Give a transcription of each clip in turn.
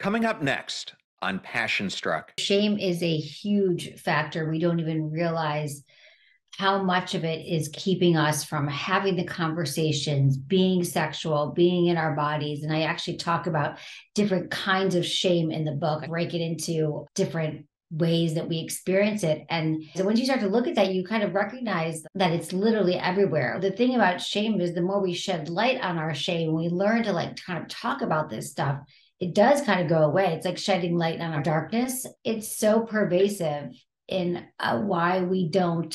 Coming up next on Passion Struck. Shame is a huge factor. We don't even realize how much of it is keeping us from having the conversations, being sexual, being in our bodies. And I actually talk about different kinds of shame in the book, break it into different ways that we experience it. And so once you start to look at that, you kind of recognize that it's literally everywhere. The thing about shame is the more we shed light on our shame, we learn to like kind of talk about this stuff. It does kind of go away. It's like shedding light on our darkness. It's so pervasive in uh, why we don't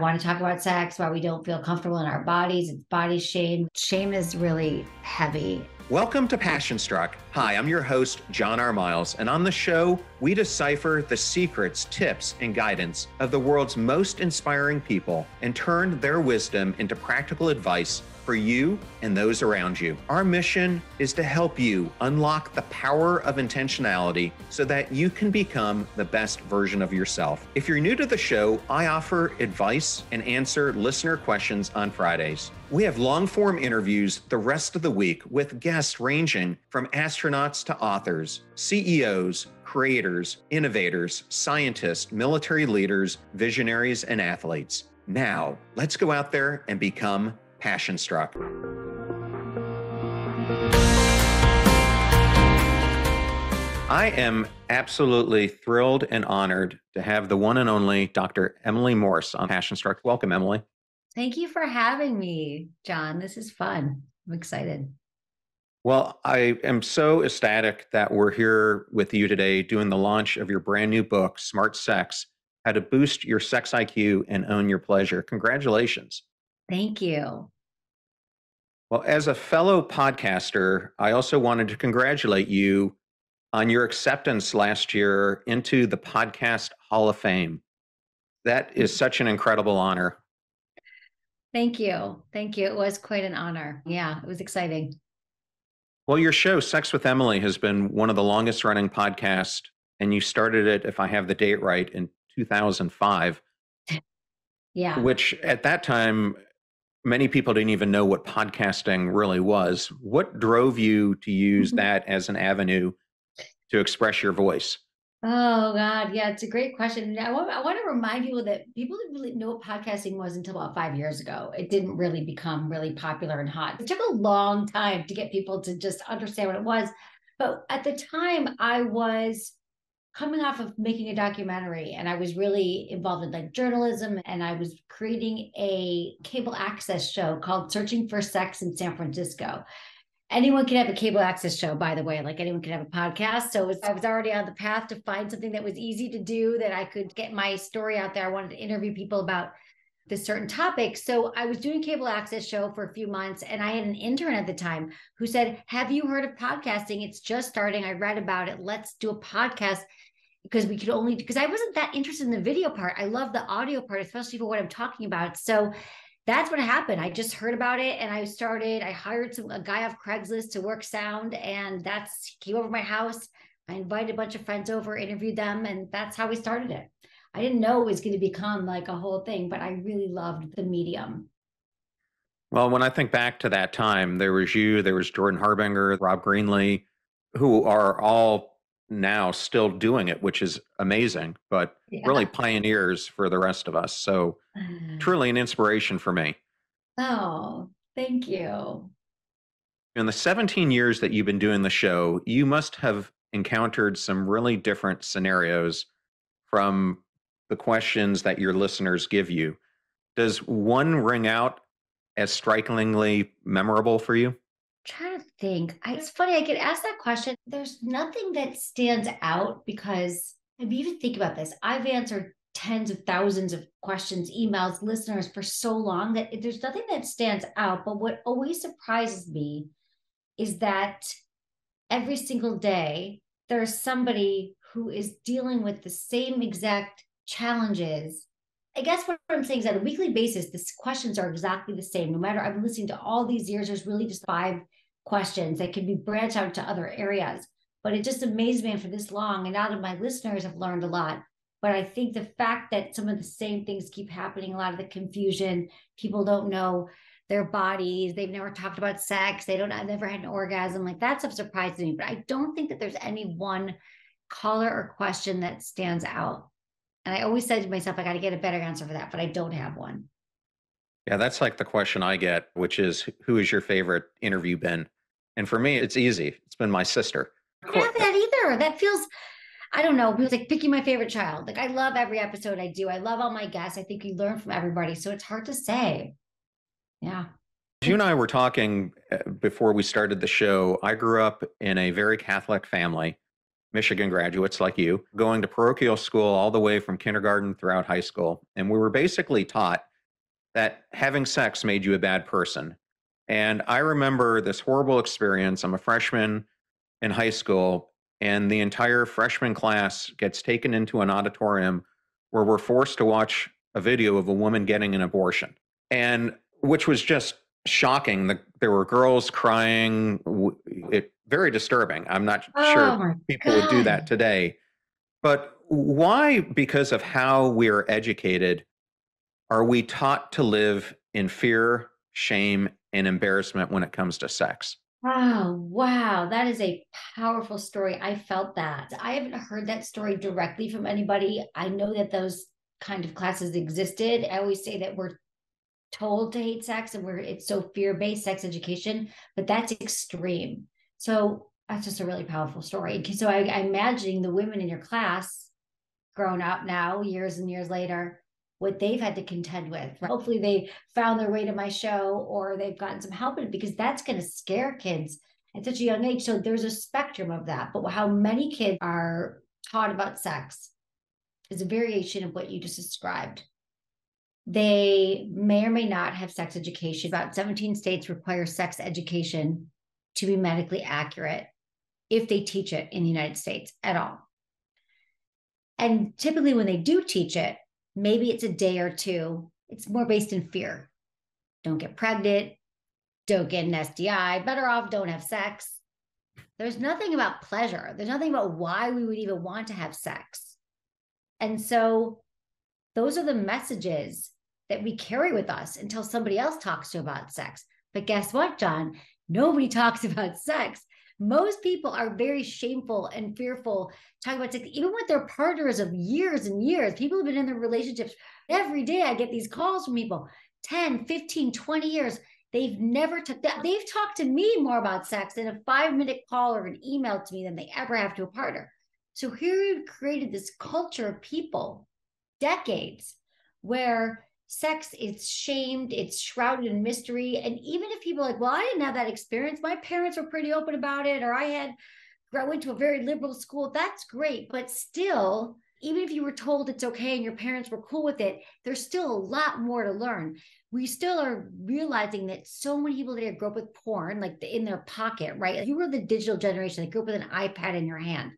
want to talk about sex, why we don't feel comfortable in our bodies. It's body shame. Shame is really heavy. Welcome to Passion Struck. Hi, I'm your host, John R. Miles, and on the show, we decipher the secrets, tips, and guidance of the world's most inspiring people and turn their wisdom into practical advice for you and those around you. Our mission is to help you unlock the power of intentionality so that you can become the best version of yourself. If you're new to the show, I offer advice and answer listener questions on Fridays. We have long form interviews the rest of the week with guests ranging from astronauts to authors, CEOs, creators, innovators, scientists, military leaders, visionaries, and athletes. Now, let's go out there and become passion struck. I am absolutely thrilled and honored to have the one and only Dr. Emily Morse on Passion Struck. Welcome, Emily. Thank you for having me, John. This is fun. I'm excited. Well, I am so ecstatic that we're here with you today doing the launch of your brand new book, Smart Sex How to Boost Your Sex IQ and Own Your Pleasure. Congratulations. Thank you. Well, as a fellow podcaster, I also wanted to congratulate you on your acceptance last year into the Podcast Hall of Fame. That is such an incredible honor. Thank you. Thank you. It was quite an honor. Yeah, it was exciting. Well, your show, Sex with Emily, has been one of the longest running podcasts, and you started it, if I have the date right, in 2005. Yeah. Which at that time many people didn't even know what podcasting really was. What drove you to use mm-hmm. that as an avenue to express your voice? Oh God, yeah, it's a great question. I want, I want to remind people that people didn't really know what podcasting was until about five years ago. It didn't really become really popular and hot. It took a long time to get people to just understand what it was. But at the time, I was coming off of making a documentary and I was really involved in like journalism and I was creating a cable access show called Searching for Sex in San Francisco. Anyone can have a cable access show, by the way, like anyone can have a podcast. So was, I was already on the path to find something that was easy to do, that I could get my story out there. I wanted to interview people about this certain topic. So I was doing cable access show for a few months and I had an intern at the time who said, "Have you heard of podcasting? It's just starting. I read about it. Let's do a podcast." because we could only because I wasn't that interested in the video part. I love the audio part, especially for what I'm talking about. So that's what happened. I just heard about it and I started, I hired some a guy off Craigslist to work sound, and that's came over my house. I invited a bunch of friends over, interviewed them, and that's how we started it. I didn't know it was going to become like a whole thing, but I really loved the medium. Well, when I think back to that time, there was you, there was Jordan Harbinger, Rob Greenlee, who are all now still doing it, which is amazing, but yeah. really pioneers for the rest of us. So truly an inspiration for me. Oh, thank you. In the 17 years that you've been doing the show, you must have encountered some really different scenarios from the questions that your listeners give you. Does one ring out as strikingly memorable for you? trying to think. I, it's funny, I get asked that question. There's nothing that stands out because I mean, even think about this. I've answered tens of thousands of questions, emails, listeners for so long that there's nothing that stands out. But what always surprises me is that every single day there's somebody who is dealing with the same exact challenges I guess what I'm saying is on a weekly basis, the questions are exactly the same. No matter I've been listening to all these years, there's really just five questions that can be branched out to other areas. But it just amazed me for this long. And out of my listeners have learned a lot. But I think the fact that some of the same things keep happening, a lot of the confusion, people don't know their bodies. They've never talked about sex. They don't, I've never had an orgasm. Like that's a surprise to me. But I don't think that there's any one caller or question that stands out. And I always said to myself, I got to get a better answer for that, but I don't have one. Yeah, that's like the question I get, which is who is your favorite interview been? And for me, it's easy. It's been my sister. I don't have that either. That feels, I don't know, it was like picking my favorite child. Like I love every episode I do. I love all my guests. I think you learn from everybody. So it's hard to say. Yeah. You and I were talking uh, before we started the show. I grew up in a very Catholic family, Michigan graduates like you, going to parochial school all the way from kindergarten throughout high school. And we were basically taught that having sex made you a bad person. And I remember this horrible experience. I'm a freshman in high school, and the entire freshman class gets taken into an auditorium where we're forced to watch a video of a woman getting an abortion. And which was just shocking. The, there were girls crying. It very disturbing. I'm not oh sure people God. would do that today. But why? Because of how we are educated, are we taught to live in fear, shame, and embarrassment when it comes to sex? Oh, wow. That is a powerful story. I felt that. I haven't heard that story directly from anybody. I know that those kind of classes existed. I always say that we're told to hate sex and where it's so fear-based sex education but that's extreme so that's just a really powerful story. So I, i'm imagining the women in your class grown up now years and years later what they've had to contend with hopefully they found their way to my show or they've gotten some help in it because that's going to scare kids at such a young age. So there's a spectrum of that. But how many kids are taught about sex is a variation of what you just described. They may or may not have sex education. About 17 states require sex education to be medically accurate if they teach it in the United States at all. And typically, when they do teach it, maybe it's a day or two, it's more based in fear. Don't get pregnant, don't get an STI, better off don't have sex. There's nothing about pleasure. There's nothing about why we would even want to have sex. And so, those are the messages that we carry with us until somebody else talks to about sex. But guess what, John? Nobody talks about sex. Most people are very shameful and fearful talking about sex, even with their partners of years and years. People have been in their relationships every day. I get these calls from people 10, 15, 20 years. They've never talked that. They've talked to me more about sex in a five minute call or an email to me than they ever have to a partner. So here we've created this culture of people, decades, where sex it's shamed it's shrouded in mystery. And even if people like well i didn't have that experience. My parents were pretty open about it or i had I went to a very liberal school that's great. But still even if you were told it's okay and your parents were cool with it there's still a lot more to learn. We still are realizing that so many people today grow up with porn like in their pocket right? You were the digital generation that grew up with an ipad in your hand.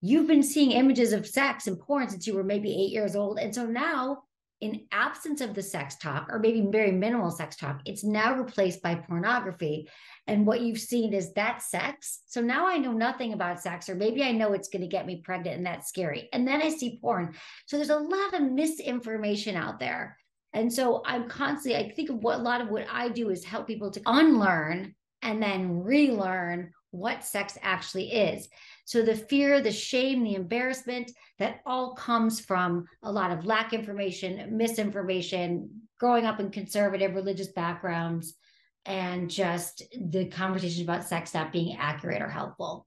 You've been seeing images of sex and porn since you were maybe eight years old. And so now in absence of the sex talk or maybe very minimal sex talk, it's now replaced by pornography. And what you've seen is that sex. So now I know nothing about sex, or maybe I know it's going to get me pregnant and that's scary. And then I see porn. So there's a lot of misinformation out there. And so I'm constantly, I think of what a lot of what I do is help people to unlearn and then relearn what sex actually is. So the fear, the shame, the embarrassment, that all comes from a lot of lack information, misinformation, growing up in conservative religious backgrounds, and just the conversations about sex not being accurate or helpful.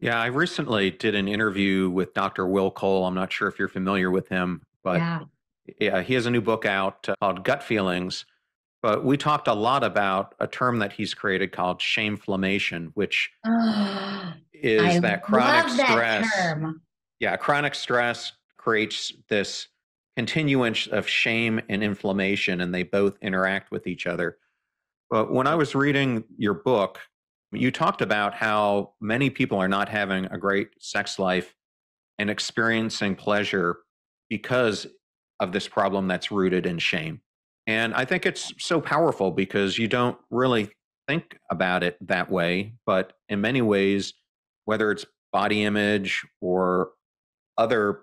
Yeah, I recently did an interview with Dr. Will Cole. I'm not sure if you're familiar with him, but yeah, yeah he has a new book out uh, called Gut Feelings but we talked a lot about a term that he's created called shameflammation, which is I that chronic stress. Term. Yeah, chronic stress creates this continuance of shame and inflammation, and they both interact with each other. But when I was reading your book, you talked about how many people are not having a great sex life and experiencing pleasure because of this problem that's rooted in shame. And I think it's so powerful because you don't really think about it that way. But in many ways, whether it's body image or other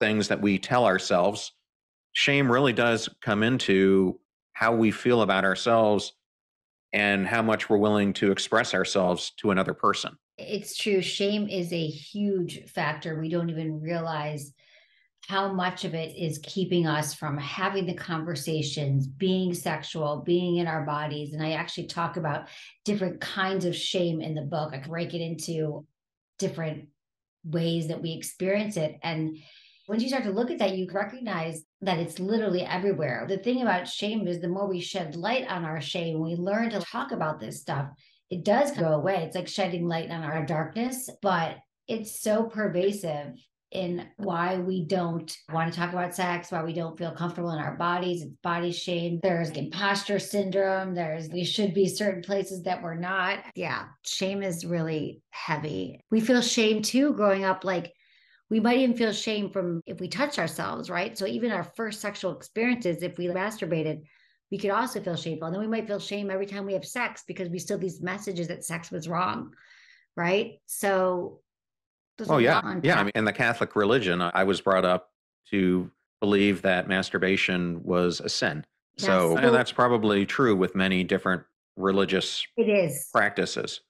things that we tell ourselves, shame really does come into how we feel about ourselves and how much we're willing to express ourselves to another person. It's true. Shame is a huge factor. We don't even realize how much of it is keeping us from having the conversations, being sexual, being in our bodies. And I actually talk about different kinds of shame in the book. I break it into different ways that we experience it. And once you start to look at that, you recognize that it's literally everywhere. The thing about shame is the more we shed light on our shame, we learn to talk about this stuff, it does go away. It's like shedding light on our darkness, but it's so pervasive in why we don't want to talk about sex, why we don't feel comfortable in our bodies. It's body shame. There's imposter syndrome. There's we should be certain places that we're not. Yeah, shame is really heavy. We feel shame too growing up. Like we might even feel shame from if we touch ourselves, right? So even our first sexual experiences, if we masturbated, we could also feel shameful. And then we might feel shame every time we have sex because we still these messages that sex was wrong, right? So oh yeah, yeah. I mean, in the Catholic religion, I was brought up to believe that masturbation was a sin. Yes. So, and that's probably true with many different religious it is practices.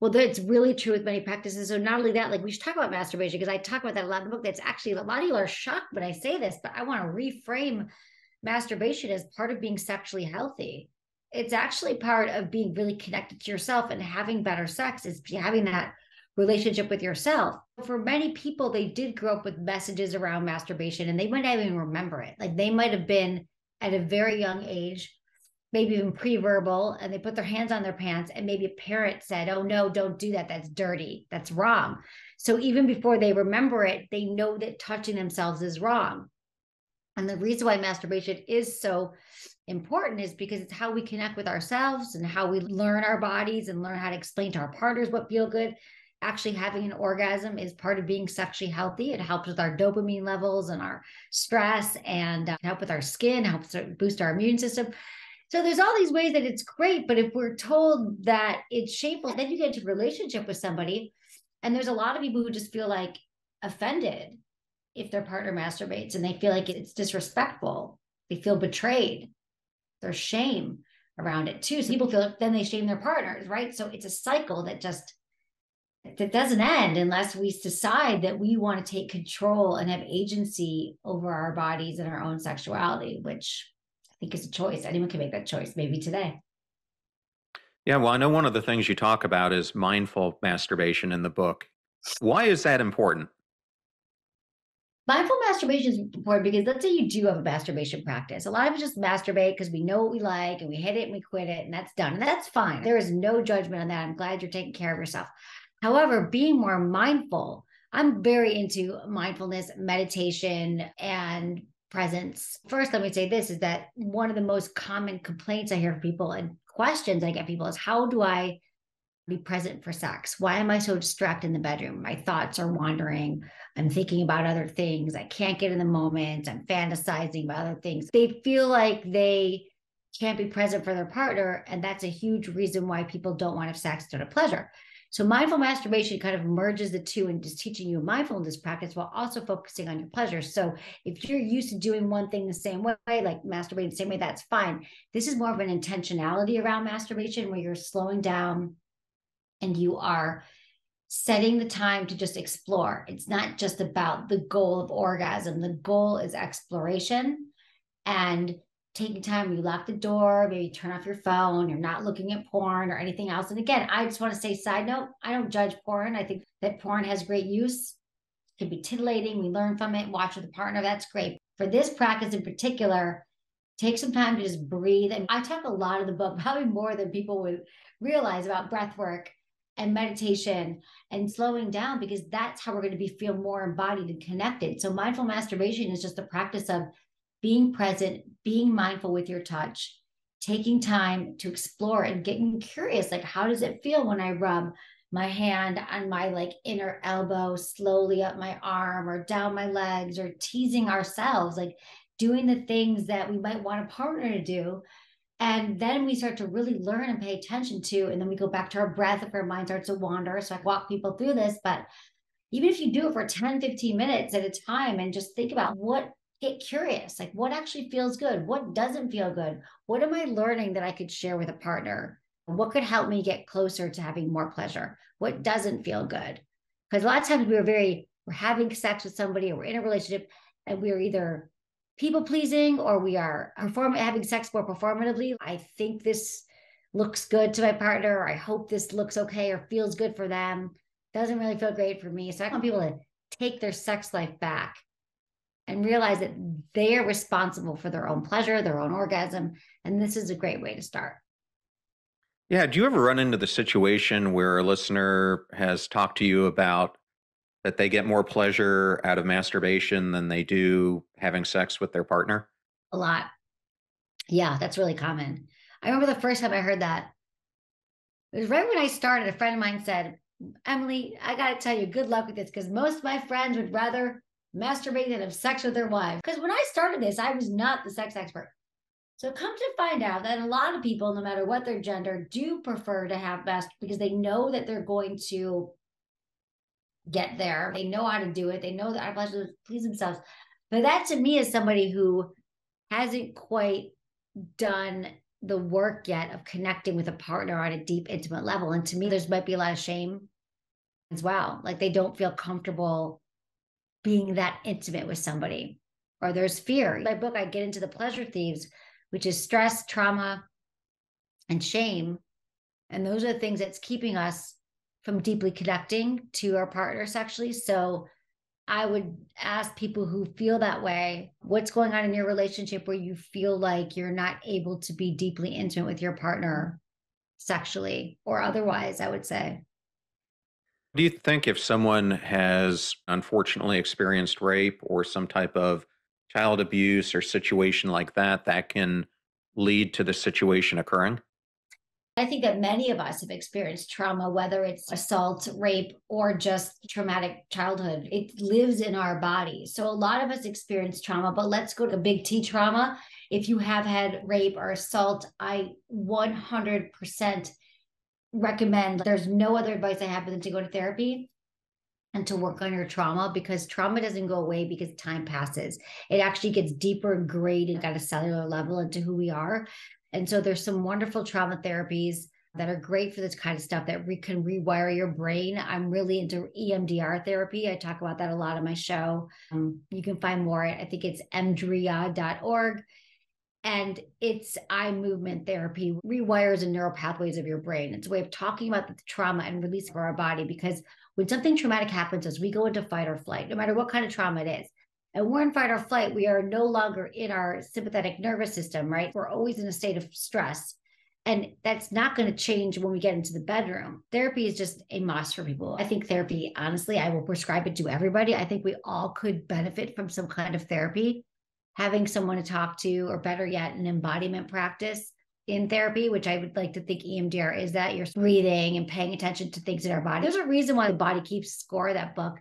Well, that's really true with many practices. So not only that, like we should talk about masturbation because I talk about that a lot in the book. That's actually a lot of you are shocked when I say this, but I want to reframe masturbation as part of being sexually healthy. It's actually part of being really connected to yourself and having better sex is having that relationship with yourself. For many people, they did grow up with messages around masturbation and they might not even remember it. Like they might have been at a very young age, maybe even pre-verbal, and they put their hands on their pants, and maybe a parent said, Oh no, don't do that. That's dirty. That's wrong. So even before they remember it, they know that touching themselves is wrong. And the reason why masturbation is so important is because it's how we connect with ourselves and how we learn our bodies and learn how to explain to our partners what feel good actually having an orgasm is part of being sexually healthy. It helps with our dopamine levels and our stress and uh, help with our skin, helps boost our immune system. So there's all these ways that it's great, but if we're told that it's shameful, then you get into relationship with somebody, and there's a lot of people who just feel like offended if their partner masturbates, and they feel like it's disrespectful. They feel betrayed. There's shame around it too. So people feel then they shame their partners, right? So it's a cycle that just that doesn't end unless we decide that we want to take control and have agency over our bodies and our own sexuality, which I think is a choice. Anyone can make that choice, maybe today. Yeah, well, I know one of the things you talk about is mindful masturbation in the book. Why is that important? Mindful masturbation is important because let's say you do have a masturbation practice. A lot of us just masturbate because we know what we like and we hit it and we quit it and that's done. And that's fine. There is no judgment on that. I'm glad you're taking care of yourself. However, being more mindful, I'm very into mindfulness, meditation, and presence. First, let me say this is that one of the most common complaints I hear from people and questions I get people is how do I be present for sex? Why am I so distracted in the bedroom? My thoughts are wandering. I'm thinking about other things. I can't get in the moment. I'm fantasizing about other things. They feel like they can't be present for their partner. And that's a huge reason why people don't want to have sex instead of pleasure. So mindful masturbation kind of merges the two and just teaching you mindfulness practice while also focusing on your pleasure. So if you're used to doing one thing the same way, like masturbating the same way, that's fine. This is more of an intentionality around masturbation where you're slowing down and you are setting the time to just explore. It's not just about the goal of orgasm. The goal is exploration and taking time, you lock the door, maybe turn off your phone, you're not looking at porn or anything else. And again, I just want to say, side note, I don't judge porn. I think that porn has great use. It can be titillating. We learn from it, watch with a partner. That's great. For this practice in particular, take some time to just breathe. And I talk a lot of the book, probably more than people would realize about breath work and meditation and slowing down because that's how we're going to be feel more embodied and connected. So mindful masturbation is just a practice of being present, being mindful with your touch, taking time to explore and getting curious like how does it feel when I rub my hand on my like inner elbow slowly up my arm or down my legs or teasing ourselves like doing the things that we might want a partner to do? And then we start to really learn and pay attention to and then we go back to our breath if our mind starts to wander. So i walk people through this but even if you do it for 10 15 minutes at a time and just think about what get curious like what actually feels good? What doesn't feel good? What am i learning that i could share with a partner? What could help me get closer to having more pleasure? What doesn't feel good? Because a lot of times we're very we're having sex with somebody or we're in a relationship and we're either people pleasing or we are perform having sex more performatively. I think this looks good to my partner. Or i hope this looks okay or feels good for them. Doesn't really feel great for me. So i want people to take their sex life back and realize that they are responsible for their own pleasure, their own orgasm. And this is a great way to start. Yeah. Do you ever run into the situation where a listener has talked to you about that they get more pleasure out of masturbation than they do having sex with their partner? A lot. Yeah, that's really common. I remember the first time I heard that. It was right when I started. A friend of mine said, Emily, I got to tell you, good luck with this because most of my friends would rather masturbate and have sex with their wives. Because when I started this, I was not the sex expert. So come to find out that a lot of people, no matter what their gender, do prefer to have best because they know that they're going to get there. They know how to do it. They know that our to please themselves. But that to me is somebody who hasn't quite done the work yet of connecting with a partner on a deep, intimate level. And to me, there's might be a lot of shame as well. Like they don't feel comfortable being that intimate with somebody, or there's fear. In my book, I get into the pleasure thieves, which is stress, trauma, and shame. And those are the things that's keeping us from deeply connecting to our partner sexually. So I would ask people who feel that way, what's going on in your relationship where you feel like you're not able to be deeply intimate with your partner sexually or otherwise, I would say. Do you think if someone has unfortunately experienced rape or some type of child abuse or situation like that, that can lead to the situation occurring? I think that many of us have experienced trauma, whether it's assault, rape, or just traumatic childhood. It lives in our body. So a lot of us experience trauma, but let's go to big T trauma. If you have had rape or assault, I 100% recommend there's no other advice I have than to go to therapy and to work on your trauma because trauma doesn't go away because time passes. It actually gets deeper ingrained at a cellular level into who we are. And so there's some wonderful trauma therapies that are great for this kind of stuff that we can rewire your brain. I'm really into EMDR therapy. I talk about that a lot on my show. Um, you can find more. I think it's emdria.org and it's eye movement therapy rewires the neural pathways of your brain. It's a way of talking about the trauma and release for our body because when something traumatic happens as we go into fight or flight, no matter what kind of trauma it is, and we're in fight or flight, we are no longer in our sympathetic nervous system, right? We're always in a state of stress. And that's not going to change when we get into the bedroom. Therapy is just a must for people. I think therapy, honestly, I will prescribe it to everybody. I think we all could benefit from some kind of therapy having someone to talk to, or better yet, an embodiment practice in therapy, which I would like to think EMDR is that you're breathing and paying attention to things in our body. There's a reason why the body keeps score that book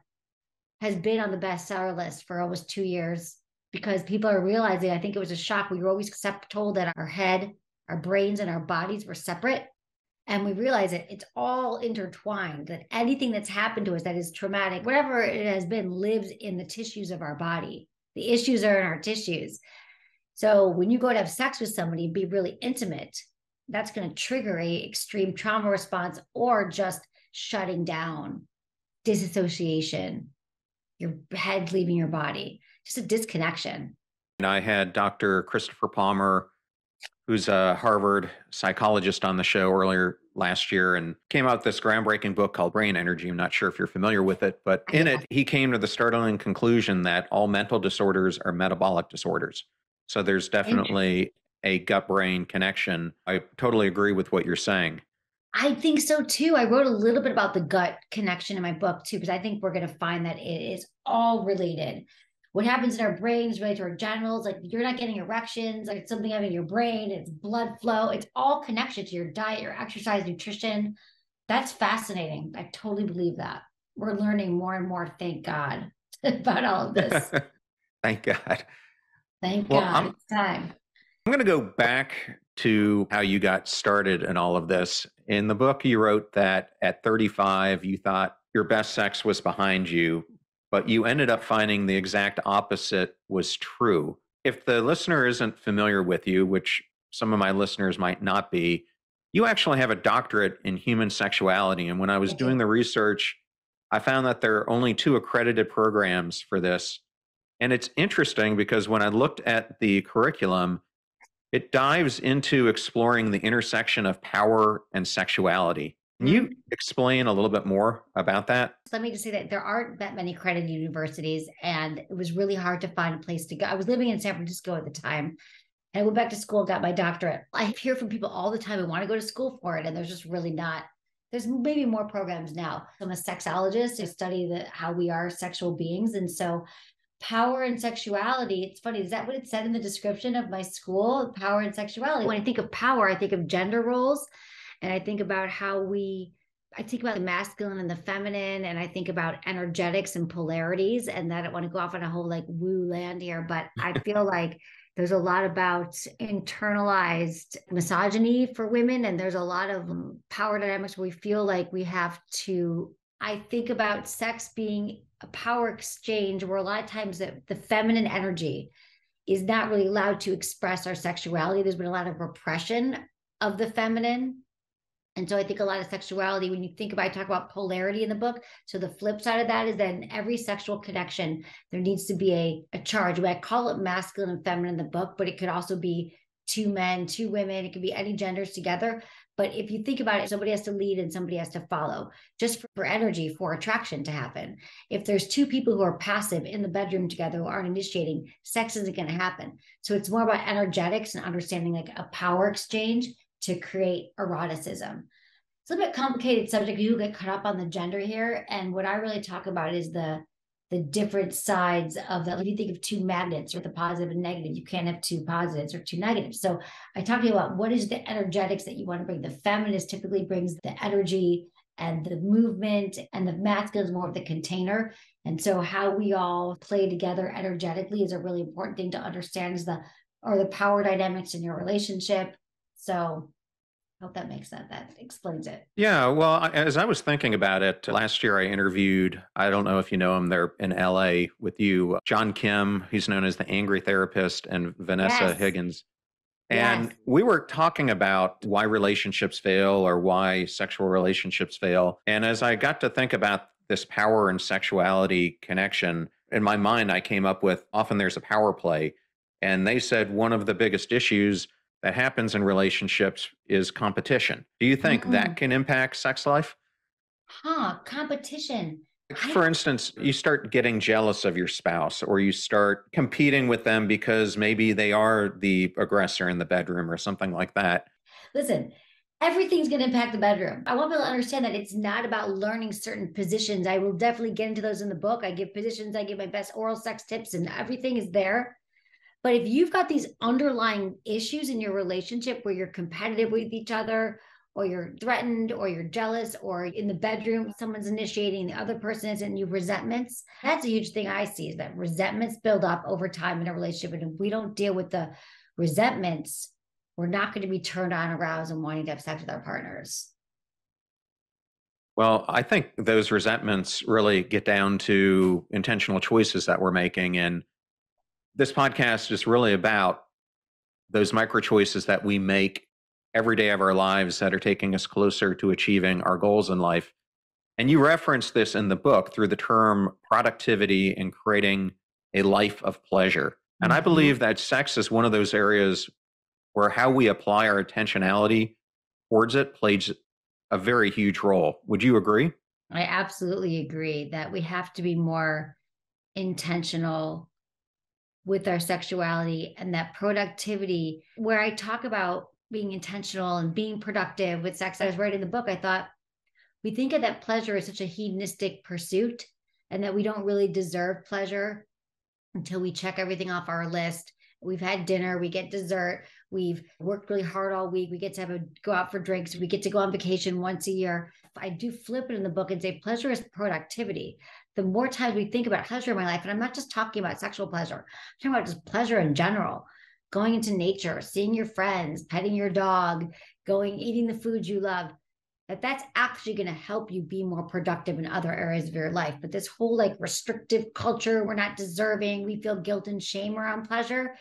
has been on the bestseller list for almost two years because people are realizing I think it was a shock. We were always told that our head, our brains, and our bodies were separate. And we realize that it's all intertwined, that anything that's happened to us that is traumatic, whatever it has been, lives in the tissues of our body. The issues are in our tissues. So when you go to have sex with somebody be really intimate, that's going to trigger a extreme trauma response or just shutting down, disassociation, your head leaving your body, just a disconnection. And I had Dr. Christopher Palmer, who's a Harvard psychologist, on the show earlier last year and came out with this groundbreaking book called Brain Energy. I'm not sure if you're familiar with it, but in it, he came to the startling conclusion that all mental disorders are metabolic disorders. So there's definitely a gut brain connection. I totally agree with what you're saying. I think so too. I wrote a little bit about the gut connection in my book too, because I think we're going to find that it is all related what happens in our brains related to our genitals. Like you're not getting erections, like it's something having in your brain, it's blood flow. It's all connected to your diet, your exercise, nutrition. That's fascinating. I totally believe that. We're learning more and more, thank God, about all of this. thank God. Thank well, God. I'm, it's time. I'm going to go back to how you got started in all of this. In the book, you wrote that at 35, you thought your best sex was behind you but you ended up finding the exact opposite was true. If the listener isn't familiar with you, which some of my listeners might not be, you actually have a doctorate in human sexuality. And when I was mm-hmm. doing the research, I found that there are only two accredited programs for this. And it's interesting because when I looked at the curriculum, it dives into exploring the intersection of power and sexuality. Can you mm-hmm. explain a little bit more about that? Let me just say that there aren't that many accredited universities, and it was really hard to find a place to go. I was living in San Francisco at the time, and I went back to school and got my doctorate. I hear from people all the time who want to go to school for it, and there's just really not. There's maybe more programs now. I'm a sexologist. I study the, how we are sexual beings, and so power and sexuality. It's funny. Is that what it said in the description of my school? Power and sexuality. When I think of power, I think of gender roles and I think about how we I think about the masculine and the feminine, and I think about energetics and polarities. And that I don't want to go off on a whole like woo land here, but I feel like there's a lot about internalized misogyny for women, and there's a lot of power dynamics where we feel like we have to. I think about sex being a power exchange where a lot of times the, the feminine energy is not really allowed to express our sexuality. There's been a lot of repression of the feminine. And so I think a lot of sexuality, when you think about, I talk about polarity in the book. So the flip side of that is that in every sexual connection, there needs to be a, a charge. I call it masculine and feminine in the book, but it could also be two men, two women. It could be any genders together. But if you think about it, somebody has to lead and somebody has to follow just for, for, energy, for attraction to happen. If there's two people who are passive in the bedroom together who aren't initiating, sex isn't going to happen. So it's more about energetics and understanding like a power exchange to create eroticism. It's a bit complicated subject. You get caught up on the gender here. And what I really talk about is the the different sides of that. If you think of two magnets with the positive and negative, you can't have two positives or two negatives. So I talk to you about what is the energetics that you want to bring. The feminist typically brings the energy and the movement, and the masculine is more of the container. And so how we all play together energetically is a really important thing to understand is the or the power dynamics in your relationship. So I hope that makes sense. That explains it. Yeah. Well, as I was thinking about it, last year I interviewed, I don't know if you know him, they're in LA with you, John Kim. He's known as the angry therapist, and Vanessa yes. Higgins. And yes. we were talking about why relationships fail or why sexual relationships fail. And as I got to think about this power and sexuality connection, in my mind, I came up with often there's a power play. And they said one of the biggest issues that happens in relationships is competition. Do you think mm-hmm. that can impact sex life? Huh, competition. For instance, you start getting jealous of your spouse or you start competing with them because maybe they are the aggressor in the bedroom or something like that. Listen, everything's going to impact the bedroom. I want people to understand that it's not about learning certain positions. I will definitely get into those in the book. I give positions, I give my best oral sex tips, and everything is there. But if you've got these underlying issues in your relationship where you're competitive with each other, or you're threatened, or you're jealous, or in the bedroom, someone's initiating, the other person isn't, and you resentments, that's a huge thing I see is that resentments build up over time in a relationship. And if we don't deal with the resentments, we're not going to be turned on, aroused, and wanting to have sex with our partners. Well, I think those resentments really get down to intentional choices that we're making and this podcast is really about those micro choices that we make every day of our lives that are taking us closer to achieving our goals in life. And you reference this in the book through the term productivity and creating a life of pleasure. And I mm-hmm. believe that sex is one of those areas where how we apply our intentionality towards it plays a very huge role. Would you agree? I absolutely agree that we have to be more intentional with our sexuality and that productivity, where I talk about being intentional and being productive with sex. I was writing the book, I thought we think of that pleasure as such a hedonistic pursuit and that we don't really deserve pleasure until we check everything off our list. We've had dinner, we get dessert, we've worked really hard all week, we get to have a go out for drinks, we get to go on vacation once a year. I do flip it in the book and say pleasure is productivity the more times we think about pleasure in my life, and I'm not just talking about sexual pleasure, I'm talking about just pleasure in general, going into nature, seeing your friends, petting your dog, going, eating the food you love. that that's actually going to help you be more productive in other areas of your life. But this whole like restrictive culture, we're not deserving, we feel guilt and shame around pleasure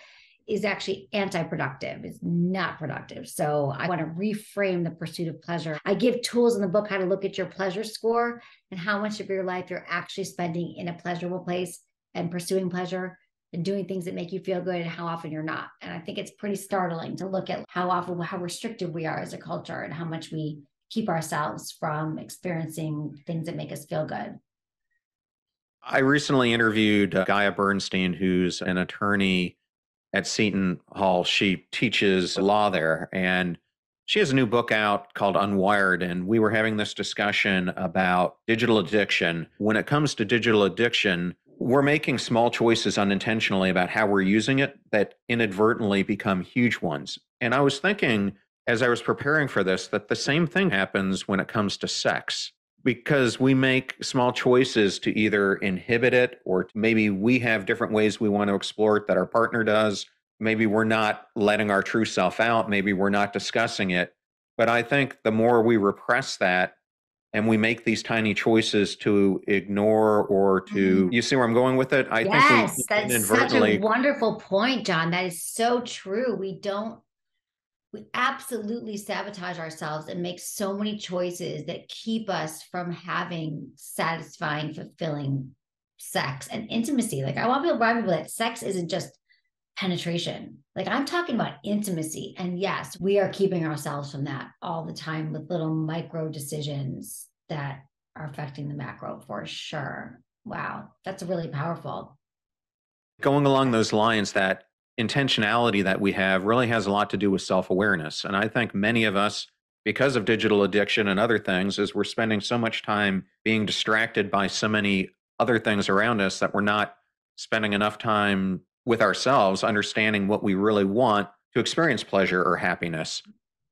is actually anti-productive is not productive so i want to reframe the pursuit of pleasure i give tools in the book how to look at your pleasure score and how much of your life you're actually spending in a pleasurable place and pursuing pleasure and doing things that make you feel good and how often you're not and i think it's pretty startling to look at how often how restrictive we are as a culture and how much we keep ourselves from experiencing things that make us feel good I recently interviewed uh, Gaia Bernstein, who's an attorney at Seton Hall. She teaches law there, and she has a new book out called Unwired. And we were having this discussion about digital addiction. When it comes to digital addiction, we're making small choices unintentionally about how we're using it that inadvertently become huge ones. And I was thinking, as I was preparing for this, that the same thing happens when it comes to sex because we make small choices to either inhibit it or maybe we have different ways we want to explore it that our partner does. Maybe we're not letting our true self out. Maybe we're not discussing it. But I think the more we repress that and we make these tiny choices to ignore or to, mm. you see where I'm going with it? I yes, think that's such a wonderful point, John. That is so true. We don't we absolutely sabotage ourselves and make so many choices that keep us from having satisfying, fulfilling sex and intimacy. Like I want people to remind people that sex isn't just penetration. Like I'm talking about intimacy. And yes, we are keeping ourselves from that all the time with little micro decisions that are affecting the macro for sure. Wow, that's really powerful. Going along those lines, that intentionality that we have really has a lot to do with self awareness. And I think many of us, because of digital addiction and other things, is we're spending so much time being distracted by so many other things around us that we're not spending enough time with ourselves, understanding what we really want to experience pleasure or happiness.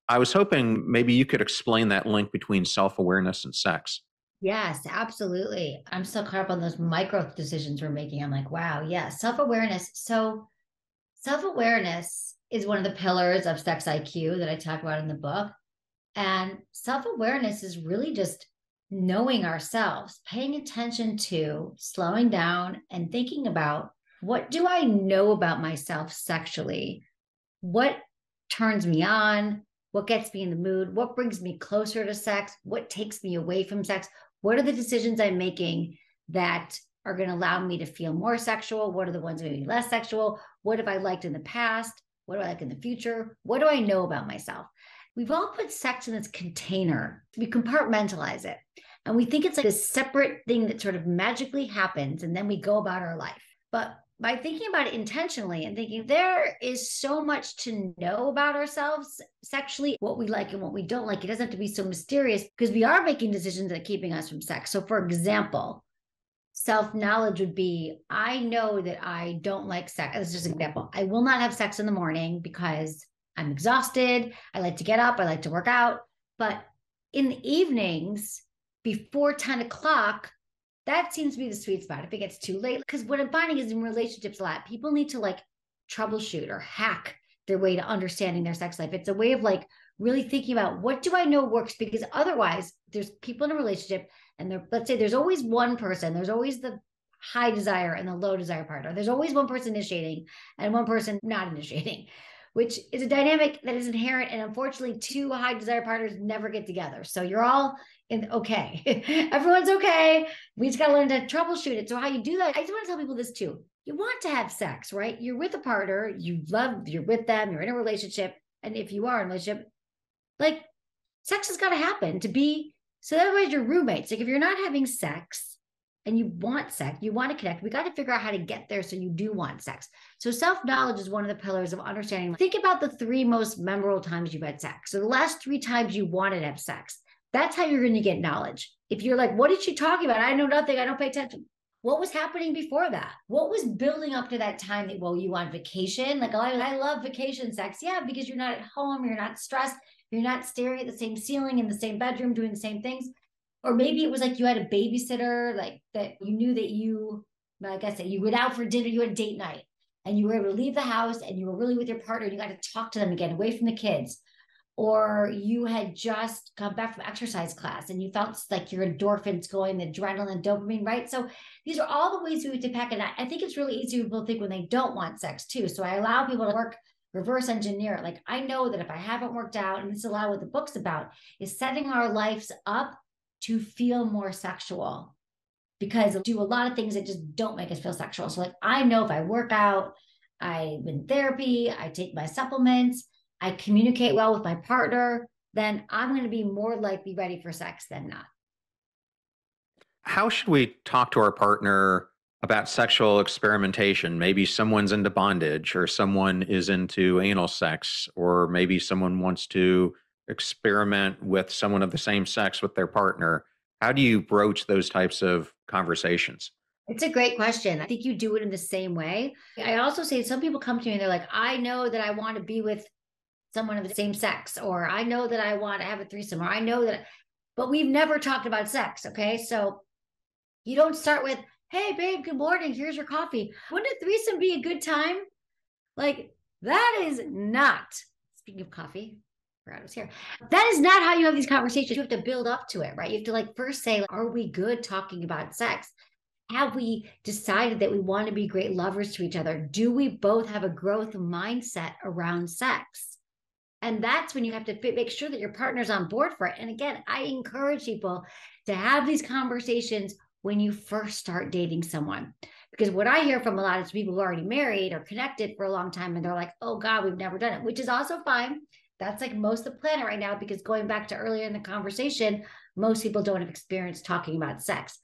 I was hoping maybe you could explain that link between self awareness and sex. Yes, absolutely. I'm still caught up on those micro decisions we're making. I'm like, wow, yeah, self awareness. So, Self awareness is one of the pillars of sex IQ that I talk about in the book. And self awareness is really just knowing ourselves, paying attention to slowing down and thinking about what do I know about myself sexually? What turns me on? What gets me in the mood? What brings me closer to sex? What takes me away from sex? What are the decisions I'm making that are going to allow me to feel more sexual? What are the ones maybe less sexual? What have I liked in the past? What do I like in the future? What do I know about myself? We've all put sex in this container. We compartmentalize it. And we think it's like a separate thing that sort of magically happens. And then we go about our life. But by thinking about it intentionally and thinking there is so much to know about ourselves sexually, what we like and what we don't like, it doesn't have to be so mysterious because we are making decisions that are keeping us from sex. So, for example, self knowledge would be I know that I don't like sex. That's just an example. I will not have sex in the morning because I'm exhausted. I like to get up, I like to work out. But in the evenings, before 10 o'clock, that seems to be the sweet spot if it gets too late. Because what I'm finding is in relationships a lot, people need to like troubleshoot or hack their way to understanding their sex life. It's a way of like really thinking about what do I know works because otherwise there's people in a relationship and there let's say there's always one person there's always the high desire and the low desire partner there's always one person initiating and one person not initiating which is a dynamic that is inherent and unfortunately two high desire partners never get together so you're all okay everyone's okay we just got to learn to troubleshoot it so how you do that i just want to tell people this too you want to have sex right you're with a partner you love you're with them you're in a relationship and if you are in a relationship like sex has got to happen to be so otherwise your roommates. Like if you're not having sex and you want sex, you want to connect, we got to figure out how to get there so you do want sex. So self-knowledge is one of the pillars of understanding. Think about the three most memorable times you've had sex. So the last three times you wanted to have sex. That's how you're going to get knowledge. If you're like, what did she talking about? I know nothing. I don't pay attention. What was happening before that? What was building up to that time that, well, you want vacation? Like, oh, I love vacation sex. Yeah, because you're not at home, you're not stressed, you're not staring at the same ceiling in the same bedroom doing the same things. Or maybe it was like you had a babysitter, like that you knew that you, like I said, you went out for dinner, you had a date night, and you were able to leave the house and you were really with your partner and you got to talk to them again away from the kids. Or you had just come back from exercise class and you felt like your endorphins going, the adrenaline, dopamine, right? So these are all the ways we to pack. And I, I think it's really easy people think when they don't want sex too. So I allow people to work reverse engineer. it. Like I know that if I haven't worked out, and this is a lot what the book's about, is setting our lives up to feel more sexual because do a lot of things that just don't make us feel sexual. So like I know if I work out, I'm in therapy, I take my supplements, I communicate mm. well with my partner, then I'm going to be more likely ready for sex than not. How should we talk to our partner about sexual experimentation? Maybe someone's into bondage, or someone is into anal sex, or maybe someone wants to experiment with someone of the same sex with their partner. How do you broach those types of conversations? It's a great question. I think you do it in the same way. I also say some people come to me and they're like, I know that I want to be with someone of the same sex, or I know that I want to have a threesome, or I know that, but we've never talked about sex. Okay. So you don't start with, Hey, babe, good morning. Here's your coffee. Wouldn't a threesome be a good time? Like, that is not, speaking of coffee, forgot I was here. That is not how you have these conversations. You have to build up to it, right? You have to like first say, Are we good talking about sex? Have we decided that we want to be great lovers to each other? Do we both have a growth mindset around sex? And that's when you have to make sure that your partner's on board for it. And again, I encourage people to have these conversations when you first start dating someone. Because what I hear from a lot of people who are already married or connected for a long time, and they're like, oh God, we've never done it, which is also fine. That's like most of the planet right now, because going back to earlier in the conversation, most people don't have experience talking about sex.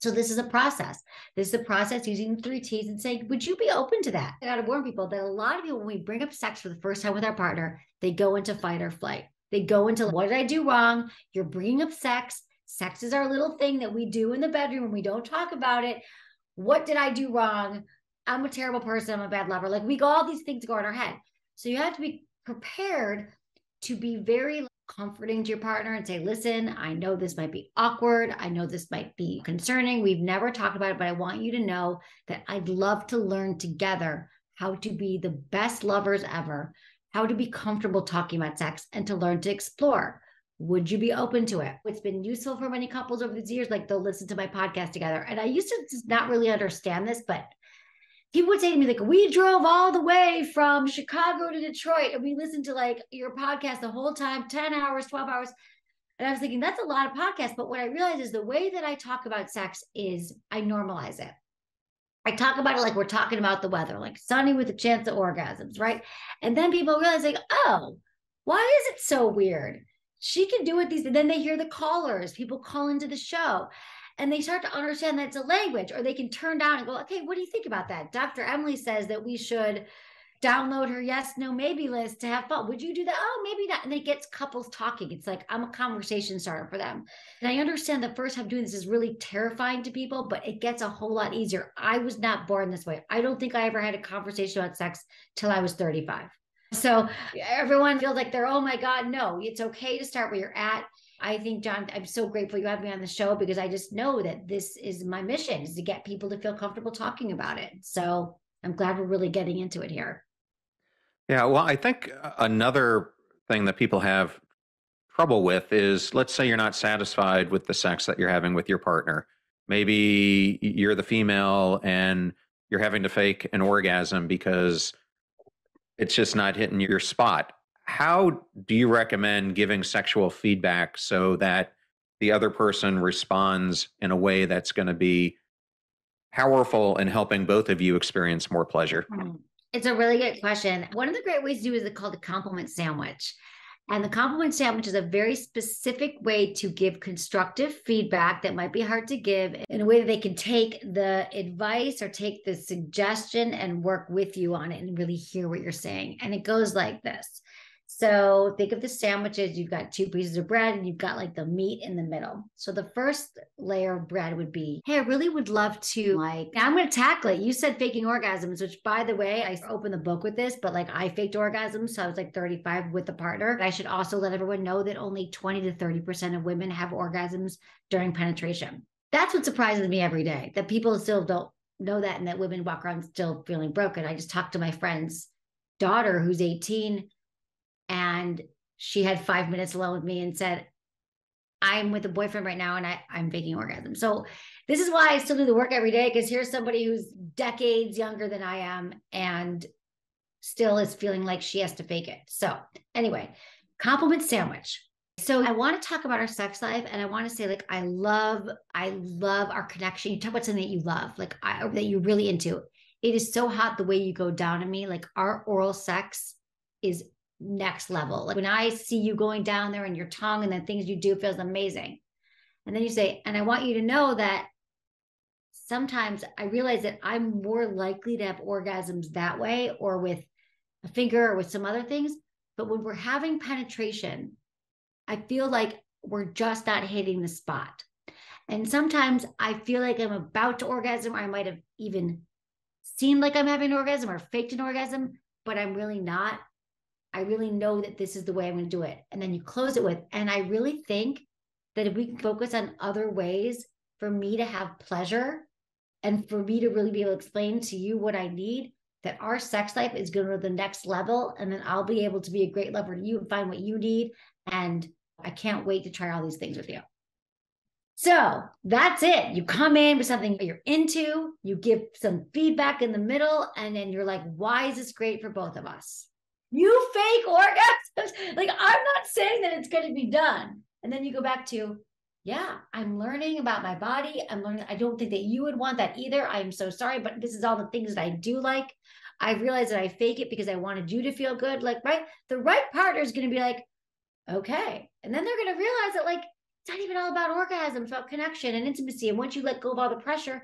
So this is a process. This is a process using the three T's and saying, would you be open to that? I gotta warn people that a lot of people, when we bring up sex for the first time with our partner, they go into fight or flight. They go into what did I do wrong? You're bringing up sex. Sex is our little thing that we do in the bedroom and we don't talk about it. What did I do wrong? I'm a terrible person. I'm a bad lover. Like we go, all these things go in our head. So you have to be prepared to be very comforting to your partner and say, listen, I know this might be awkward. I know this might be concerning. We've never talked about it, but I want you to know that I'd love to learn together how to be the best lovers ever, how to be comfortable talking about sex, and to learn to explore. Would you be open to it? It's been useful for many couples over these years. Like they'll listen to my podcast together. And I used to just not really understand this, but people would say to me like we drove all the way from chicago to detroit and we listened to like your podcast the whole time 10 hours 12 hours. And i was thinking that's a lot of podcasts. But what i realized is the way that i talk about sex is i normalize it. I talk about it like we're talking about the weather like sunny with a chance of orgasms right? And then people realize like oh why is it so weird? She can do it these and then they hear the callers people call into the show and they start to understand that it's a language or they can turn down and go okay what do you think about that? Dr emily says that we should download her yes no maybe list to have fun. Would you do that? Oh maybe not. And it gets couples talking. It's like i'm a conversation starter for them. And i understand the first time doing this is really terrifying to people but it gets a whole lot easier. I was not born this way. I don't think i ever had a conversation about sex till i was 35 so everyone feels like they're oh my god no. It's okay to start where you're at I think, John, I'm so grateful you have me on the show because I just know that this is my mission is to get people to feel comfortable talking about it. So I'm glad we're really getting into it here. Yeah. Well, I think uh, another thing that people have trouble with is let's say you're not satisfied with the sex that you're having with your partner. Maybe you're the female and you're having to fake an orgasm because it's just not hitting your spot how do you recommend giving sexual feedback so that the other person responds in a way that's going to be powerful in helping both of you experience more pleasure? Hmm. It's a really good question. One of the great ways to do is called the compliment sandwich. And the compliment sandwich is a very specific way to give constructive feedback that might be hard to give in a way that they can take the advice or take the suggestion and work with you on it and really hear what you're saying. And it goes like this so think of the sandwiches. You've got two pieces of bread and you've got like the meat in the middle. So the first layer of bread would be, hey, I really would love to like, I'm going to tackle it. You said faking orgasms, which by the way, I opened the book with this, but like I faked orgasms. So I was like 35 with a partner. I should also let everyone know that only 20 to 30% of women have orgasms during penetration. That's what surprises me every day that people still don't know that and that women walk around still feeling broken. I just talked to my friend's daughter who's 18 and she had five minutes alone with me and said, I'm with a boyfriend right now and I, I'm faking orgasm. So this is why I still do the work every day because here's somebody who's decades younger than I am and still is feeling like she has to fake it. So anyway, compliment sandwich. So I want to talk about our sex life and I want to say like I love I love our connection. You talk about something that you love, like I, that you're really into. It is so hot the way you go down on me. Like our oral sex is next level. Like when I see you going down there and your tongue and the things you do feels amazing. And then you say, and I want you to know that sometimes I realize that I'm more likely to have orgasms that way or with a finger or with some other things. But when we're having penetration, I feel like we're just not hitting the spot. And sometimes I feel like I'm about to orgasm, or I might have even seemed like I'm having an orgasm or faked an orgasm, but I'm really not. I really know that this is the way I'm going to do it. And then you close it with, and I really think that if we can focus on other ways for me to have pleasure and for me to really be able to explain to you what I need, that our sex life is going to the next level. And then I'll be able to be a great lover to you and find what you need. And I can't wait to try all these things with you. So that's it. You come in with something you're into, you give some feedback in the middle, and then you're like, why is this great for both of us? You fake orgasms. Like, I'm not saying that it's going to be done. And then you go back to, yeah, I'm learning about my body. I'm learning. I don't think that you would want that either. I'm so sorry, but this is all the things that I do like. I realize that I fake it because I wanted you to feel good. Like, right? The right partner is going to be like, okay. And then they're going to realize that, like, it's not even all about orgasms, about connection and intimacy. And once you let go of all the pressure,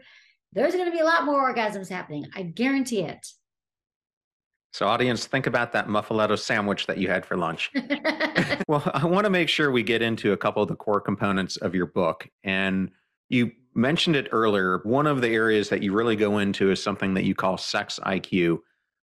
there's going to be a lot more orgasms happening. I guarantee it. So, audience, think about that muffuletta sandwich that you had for lunch. well, I want to make sure we get into a couple of the core components of your book. And you mentioned it earlier. One of the areas that you really go into is something that you call sex IQ.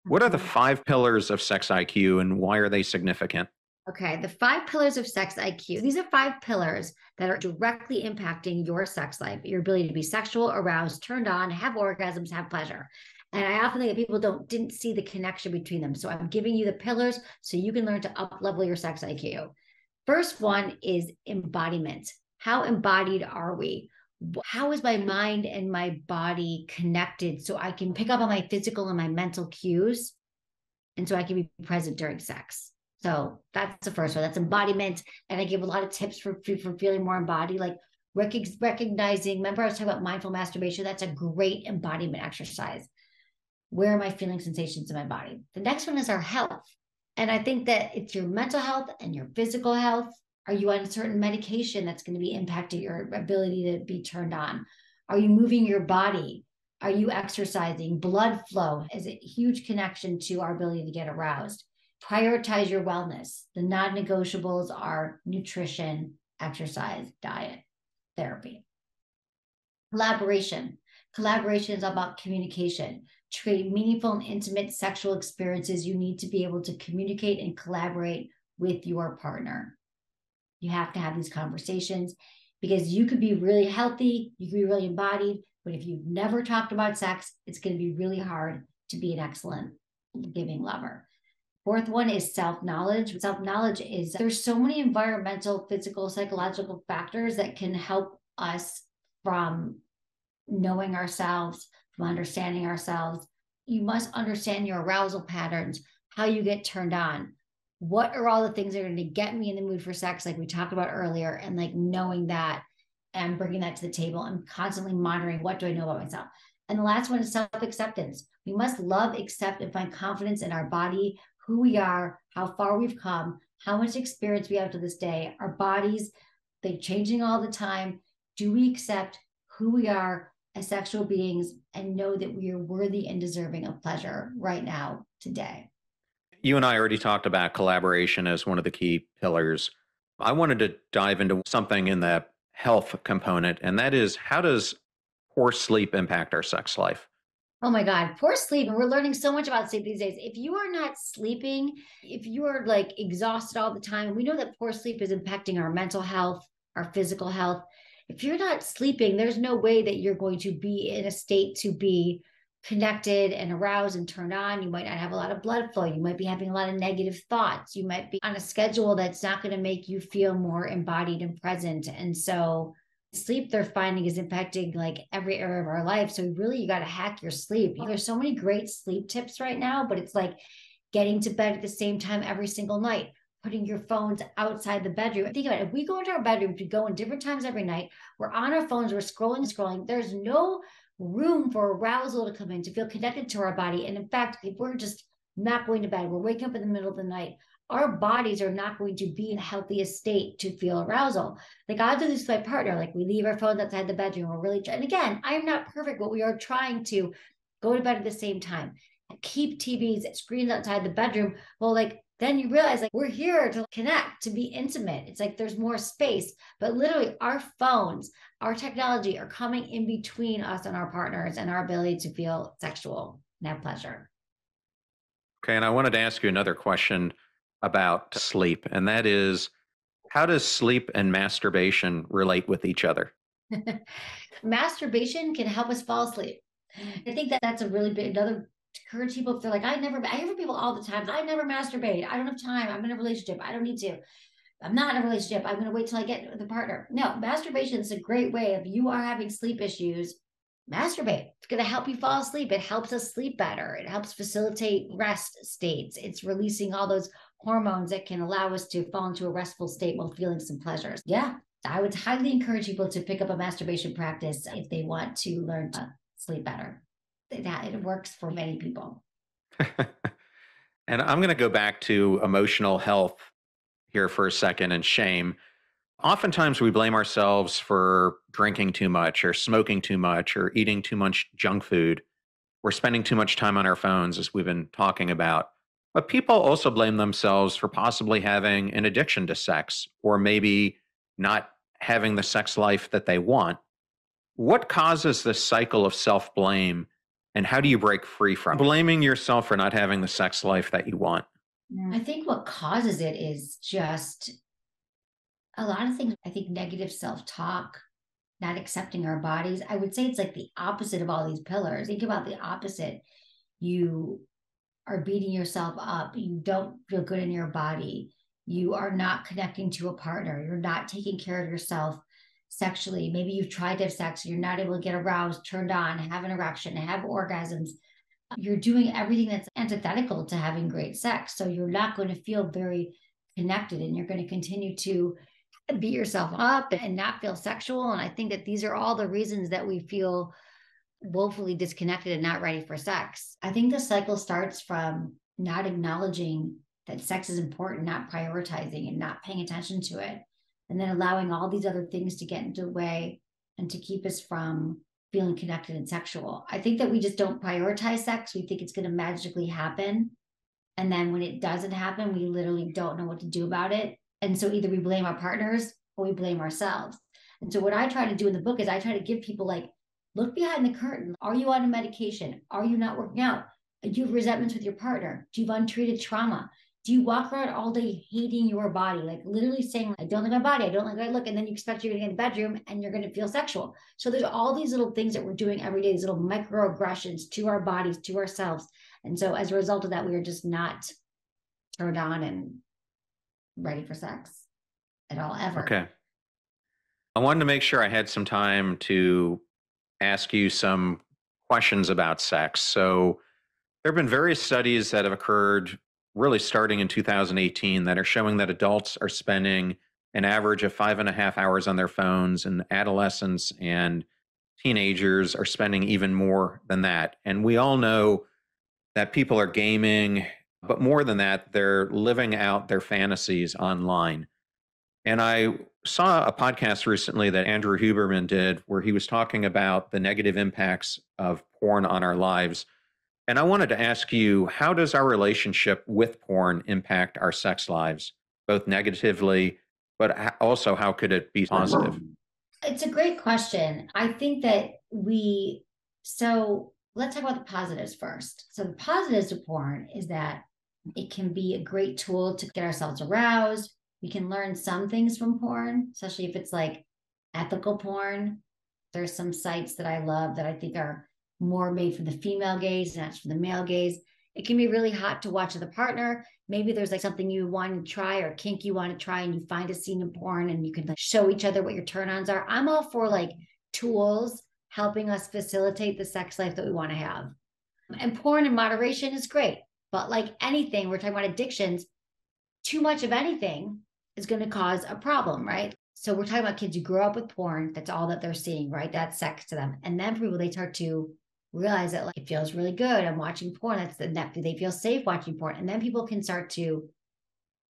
What are the five pillars of sex IQ and why are they significant? Okay, the five pillars of sex IQ. These are five pillars that are directly impacting your sex life, your ability to be sexual, aroused, turned on, have orgasms, have pleasure. And I often think that people don't didn't see the connection between them. So I'm giving you the pillars so you can learn to up level your sex IQ. First one is embodiment. How embodied are we? How is my mind and my body connected so I can pick up on my physical and my mental cues and so I can be present during sex? So that's the first one. That's embodiment. And I give a lot of tips for, for feeling more embodied, like recognizing. Remember, I was talking about mindful masturbation. That's a great embodiment exercise. Where am I feeling sensations in my body? The next one is our health. And I think that it's your mental health and your physical health. Are you on a certain medication that's going to be impacting your ability to be turned on? Are you moving your body? Are you exercising? Blood flow is a huge connection to our ability to get aroused prioritize your wellness. The non negotiables are nutrition, exercise, diet, therapy. Collaboration. Collaboration is about communication. To create meaningful and intimate sexual experiences, you need to be able to communicate and collaborate with your partner. You have to have these conversations because you could be really healthy, you could be really embodied, but if you've never talked about sex, it's going to be really hard to be an excellent giving lover. Fourth one is self knowledge. Self knowledge is there's so many environmental, physical, psychological factors that can help us from knowing ourselves, from understanding ourselves. You must understand your arousal patterns, how you get turned on. What are all the things that are going to get me in the mood for sex, like we talked about earlier, and like knowing that and bringing that to the table I'm constantly monitoring what do I know about myself. And the last one is self acceptance. We must love, accept, and find confidence in our body, who we are, how far we've come, how much experience we have to this day, our bodies, they're changing all the time. Do we accept who we are as sexual beings and know that we are worthy and deserving of pleasure right now, today? You and I already talked about collaboration as one of the key pillars. I wanted to dive into something in the health component, and that is how does poor sleep impact our sex life? Oh my God, poor sleep. And we're learning so much about sleep these days. If you are not sleeping, if you are like exhausted all the time, we know that poor sleep is impacting our mental health, our physical health. If you're not sleeping, there's no way that you're going to be in a state to be connected and aroused and turned on. You might not have a lot of blood flow. You might be having a lot of negative thoughts. You might be on a schedule that's not going to make you feel more embodied and present. And so, sleep they're finding is impacting like every area of our life. So, really, you got to hack your sleep. There's so many great sleep tips right now, but it's like getting to bed at the same time every single night. Putting your phones outside the bedroom. Think about it. If we go into our bedroom to go in different times every night, we're on our phones, we're scrolling, scrolling. There's no room for arousal to come in, to feel connected to our body. And in fact, if we're just not going to bed, we're waking up in the middle of the night, our bodies are not going to be in the healthiest state to feel arousal. Like I do this with my partner, like we leave our phones outside the bedroom. We're really, and again, I am not perfect, but we are trying to go to bed at the same time, keep TVs, screens outside the bedroom. Well, like then you realize like we're here to connect, to be intimate. It's like there's more space, but literally our phones, our technology are coming in between us and our partners and our ability to feel sexual and have pleasure. Okay. And I wanted to ask you another question about sleep, and that is how does sleep and masturbation relate with each other? masturbation can help us fall asleep. I think that that's a really big, another encourage people if they're like, I never, I hear from people all the time, I never masturbate. I don't have time. I'm in a relationship. I don't need to. I'm not in a relationship. I'm going to wait till I get the partner. No, masturbation is a great way. If you are having sleep issues, masturbate. It's going to help you fall asleep. It helps us sleep better. It helps facilitate rest states. It's releasing all those hormones that can allow us to fall into a restful state while feeling some pleasures. Yeah, I would highly encourage people to pick up a masturbation practice if they want to learn to sleep better that it works for many people. and I'm going to go back to emotional health here for a second and shame. Oftentimes we blame ourselves for drinking too much or smoking too much or eating too much junk food. We're spending too much time on our phones, as we've been talking about. But people also blame themselves for possibly having an addiction to sex or maybe not having the sex life that they want. What causes this cycle of self blame and how do you break free from blaming yourself for not having the sex life that you want? I think what causes it is just a lot of things. I think negative self talk, not accepting our bodies. I would say it's like the opposite of all these pillars. Think about the opposite. You are beating yourself up. You don't feel good in your body. You are not connecting to a partner. You're not taking care of yourself sexually. Maybe you've tried to have sex, you're not able to get aroused, turned on, have an erection, have orgasms. You're doing everything that's antithetical to having great sex. So you're not going to feel very connected and you're going to continue to beat yourself up and not feel sexual. And I think that these are all the reasons that we feel woefully disconnected and not ready for sex. I think the cycle starts from not acknowledging that sex is important, not prioritizing and not paying attention to it and then allowing all these other things to get into the way and to keep us from feeling connected and sexual. I think that we just don't prioritize sex. We think it's going to magically happen. And then when it doesn't happen, we literally don't know what to do about it. And so either we blame our partners or we blame ourselves. And so what I try to do in the book is I try to give people like, look behind the curtain. Are you on a medication? Are you not working out? Do you have resentments with your partner? Do you have untreated trauma? Do you walk around all day hating your body, like literally saying, I don't like my body, I don't like how I look, and then you expect you're gonna get in the bedroom and you're gonna feel sexual. So there's all these little things that we're doing every day, these little microaggressions to our bodies, to ourselves. And so as a result of that, we are just not turned on and ready for sex at all ever. Okay. I wanted to make sure I had some time to ask you some questions about sex. So there have been various studies that have occurred really starting in 2018 that are showing that adults are spending an average of five and a half hours on their phones, and adolescents and teenagers are spending even more than that. And we all know that people are gaming, but more than that, they're living out their fantasies online. And I saw a podcast recently that Andrew Huberman did where he was talking about the negative impacts of porn on our lives. And I wanted to ask you how does our relationship with porn impact our sex lives, both negatively, but also how could it be positive? It's a great question. I think that we, so let's talk about the positives first. So, the positives of porn is that it can be a great tool to get ourselves aroused. We can learn some things from porn, especially if it's like ethical porn. There's some sites that I love that I think are more made for the female gaze, that's for the male gaze. It can be really hot to watch with a partner. Maybe there's like something you want to try or kink you want to try, and you find a scene in porn and you can like show each other what your turn ons are. I'm all for like tools helping us facilitate the sex life that we want to have. And porn in moderation is great. But like anything, we're talking about addictions, too much of anything is going to cause a problem, right? So we're talking about kids who grow up with porn. That's all that they're seeing, right? That's sex to them. And then for people, they start to realize that like it feels really good. I'm watching porn. That's the net. They feel safe watching porn. And then people can start to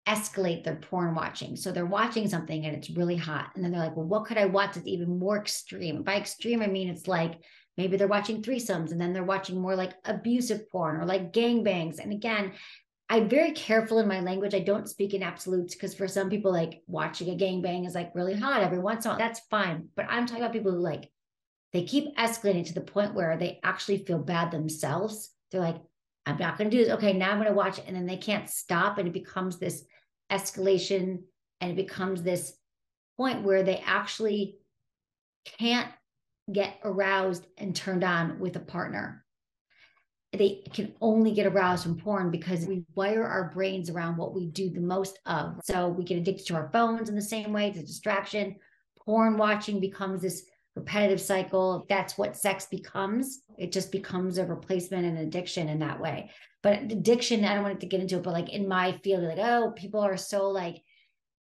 escalate their porn watching. So they're watching something and it's really hot. And then they're like, well, what could I watch that's even more extreme? By extreme, I mean it's like maybe they're watching threesomes and then they're watching more like abusive porn or like gangbangs. And again, I'm very careful in my language. I don't speak in absolutes because for some people, like watching a gangbang is like really hot every once in a while. That's fine. But I'm talking about people who like they keep escalating to the point where they actually feel bad themselves. They're like, I'm not going to do this. Okay, now I'm going to watch it. And then they can't stop. And it becomes this escalation and it becomes this point where they actually can't get aroused and turned on with a partner. They can only get aroused from porn because we wire our brains around what we do the most of. So we get addicted to our phones in the same way, it's a distraction. Porn watching becomes this repetitive cycle. That's what sex becomes. It just becomes a replacement and addiction in that way. But addiction, I don't want to get into it, but like in my field, like, oh, people are so like,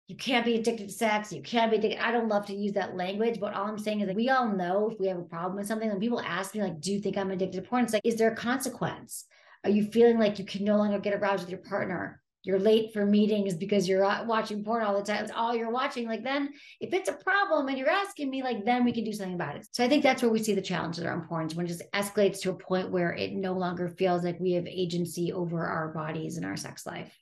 you can't be addicted to sex. You can't be addicted. I don't love to use that language, but all I'm saying is that we all know if we have a problem with something, when people ask me, like, do you think I'm addicted to porn? It's like, is there a consequence? Are you feeling like you can no longer get aroused with your partner? You're late for meetings because you're uh, watching porn all the time. It's all you're watching. Like then, if it's a problem and you're asking me, like then we can do something about it. So I think that's where we see the challenges around porn when it just escalates to a point where it no longer feels like we have agency over our bodies and our sex life.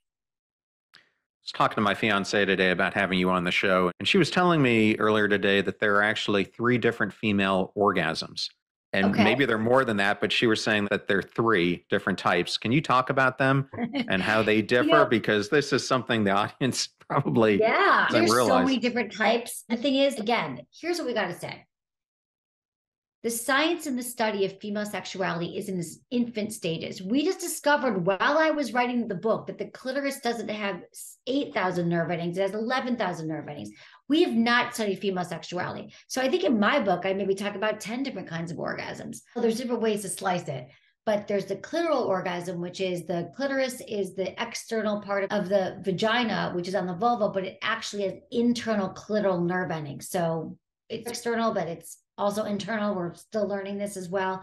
I was talking to my fiance today about having you on the show, and she was telling me earlier today that there are actually three different female orgasms. And okay. maybe they're more than that, but she was saying that there are three different types. Can you talk about them and how they differ? you know, because this is something the audience probably yeah. There's realize. so many different types. The thing is, again, here's what we got to say. The science and the study of female sexuality is in its infant stages. We just discovered while I was writing the book that the clitoris doesn't have 8,000 nerve endings, it has 11,000 nerve endings. We have not studied female sexuality. So I think in my book, I maybe talk about 10 different kinds of orgasms. Well, there's different ways to slice it. But there's the clitoral orgasm, which is the clitoris is the external part of the vagina, which is on the vulva, but it actually has internal clitoral nerve endings. So it's external, but it's also internal. We're still learning this as well.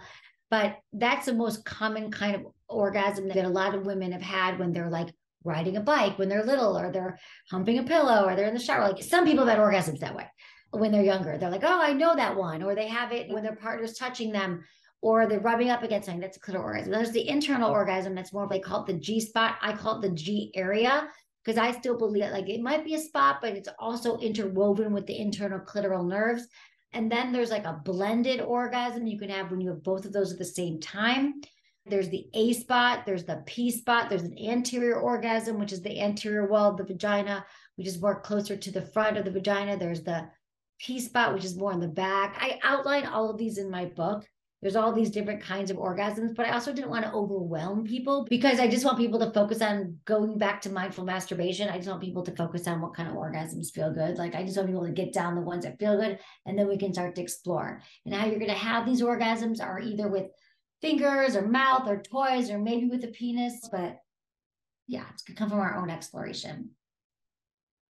But that's the most common kind of orgasm that a lot of women have had when they're like riding a bike when they're little or they're humping a pillow or they're in the shower. Like some people have had orgasms that way when they're younger. They're like, oh, I know that one. Or they have it when their partner's touching them or they're rubbing up against something. That's a clitoral orgasm. There's the internal orgasm. That's more, they call it the G spot. I call it the G area because I still believe like it might be a spot, but it's also interwoven with the internal clitoral nerves. And then there's like a blended orgasm you can have when you have both of those at the same time. There's the A spot, there's the P spot, there's an anterior orgasm, which is the anterior wall of the vagina, which is more closer to the front of the vagina. There's the P spot, which is more in the back. I outline all of these in my book. There's all these different kinds of orgasms, but I also didn't want to overwhelm people because I just want people to focus on going back to mindful masturbation. I just want people to focus on what kind of orgasms feel good. Like I just want people to get down the ones that feel good, and then we can start to explore. And how you're going to have these orgasms are either with fingers or mouth or toys or maybe with a penis. But yeah, it's could come from our own exploration.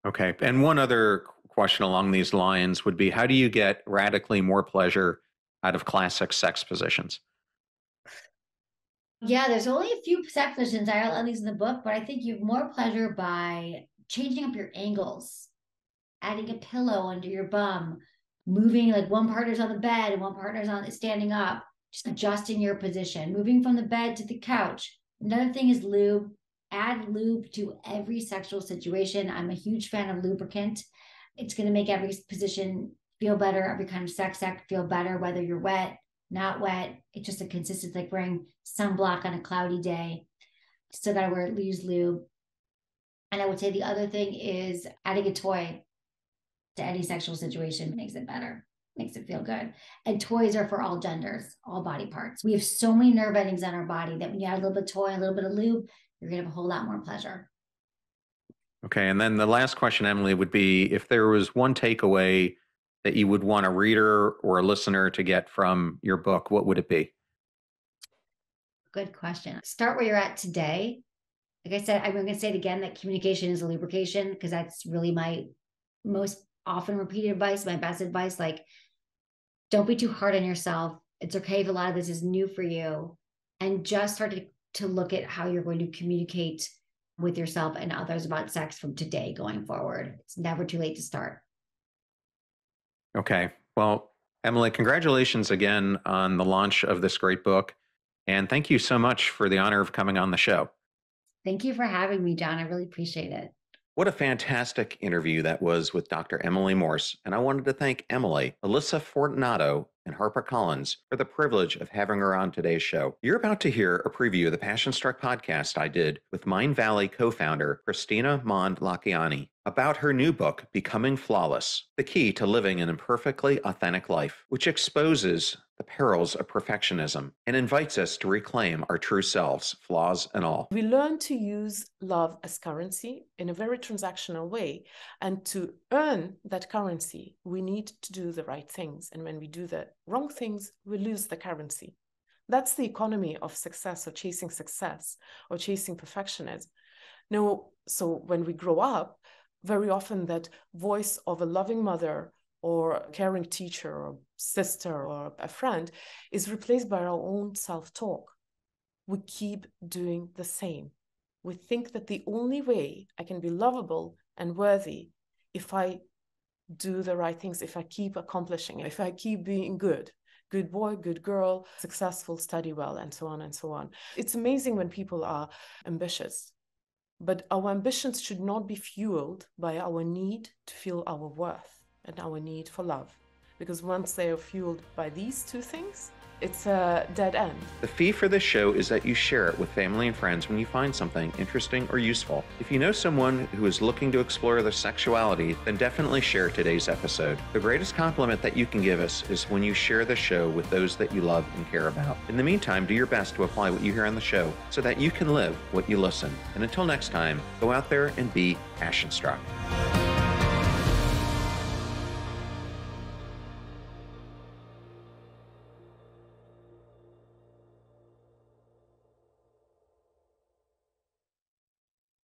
Okay. And one other question along these lines would be how do you get radically more pleasure out of classic sex positions? Yeah, there's only a few sex positions. I outline these in the book, but I think you have more pleasure by changing up your angles, adding a pillow under your bum, moving like one partner's on the bed and one partner's on standing up, just adjusting your position, moving from the bed to the couch. Another thing is lube. Add lube to every sexual situation. I'm a huge fan of lubricant. It's going to make every position feel better, every kind of sex act feel better, whether you're wet, not wet. It's just a consistent, like wearing sunblock on a cloudy day. Still got to wear use lube. And I would say the other thing is adding a toy to any sexual situation makes it better. Makes it feel good. And toys are for all genders, all body parts. We have so many nerve endings on our body that when you add a little bit of toy, a little bit of lube, you're going to have a whole lot more pleasure. Okay. And then the last question, Emily, would be if there was one takeaway that you would want a reader or a listener to get from your book, what would it be? Good question. Start where you're at today. Like I said, I'm going to say it again that communication is a lubrication because that's really my most often repeated advice, my best advice. Like, don't be too hard on yourself. It's okay if a lot of this is new for you. And just start to, to look at how you're going to communicate with yourself and others about sex from today going forward. It's never too late to start. Okay. Well, Emily, congratulations again on the launch of this great book. And thank you so much for the honor of coming on the show. Thank you for having me, John. I really appreciate it. What a fantastic interview that was with Dr. Emily Morse. And I wanted to thank Emily, Alyssa Fortunato, and HarperCollins for the privilege of having her on today's show. You're about to hear a preview of the Passion Struck podcast I did with Mindvalley co founder Kristina Mand-Lakhiani about her new book, Becoming Flawless The Key to Living an Imperfectly Authentic Life, which exposes the perils of perfectionism and invites us to reclaim our true selves, flaws and all. We learn to use love as currency in a very transactional way. And to earn that currency, we need to do the right things. And when we do the wrong things, we lose the currency. That's the economy of success or chasing success or chasing perfectionism. No, so when we grow up, very often that voice of a loving mother or caring teacher or sister or a friend is replaced by our own self talk. We keep doing the same. We think that the only way I can be lovable and worthy if I do the right things, if I keep accomplishing, if I keep being good, good boy, good girl, successful, study well, and so on and so on. It's amazing when people are ambitious, but our ambitions should not be fueled by our need to feel our worth and our need for love. Because once they are fueled by these two things, it's a dead end. The fee for this show is that you share it with family and friends when you find something interesting or useful. If you know someone who is looking to explore their sexuality, then definitely share today's episode. The greatest compliment that you can give us is when you share the show with those that you love and care about. In the meantime, do your best to apply what you hear on the show so that you can live what you listen. And until next time, go out there and be passion struck.